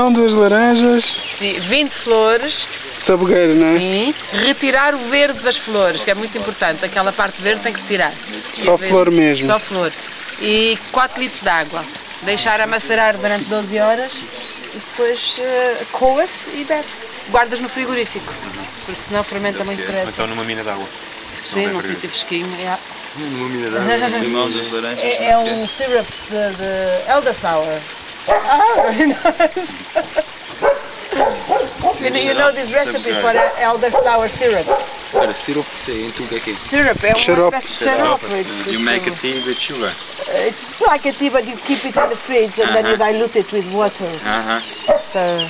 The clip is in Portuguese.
limão, duas laranjas, Sim, 20 flores, sabogueiro, não é? sim. Retirar o verde das flores, que é muito importante. Aquela parte verde tem que se tirar. Só E verde- flor mesmo. Só flor. E 4 litros de água. Deixar amacerar durante 12 horas e depois eh, coa-se e bebe-se. Guardas no frigorífico, porque senão fermenta muito Ou depressa. então numa mina d'água. Sim, não num sítio fresquinho. é. Numa mina d'água. Limão das laranjas. É, é um syrup de, de elderflower. Ah, very nice. you, know, you know this recipe for a elderflower syrup. Olha, sirope, sei em tudo aqui. Syrup é uma Xarope. espécie de xarope. It's, You make a tea with sugar. Uh, it's like a tea, but you keep it in the fridge and then you uh-huh. dilute it with water. Aham. So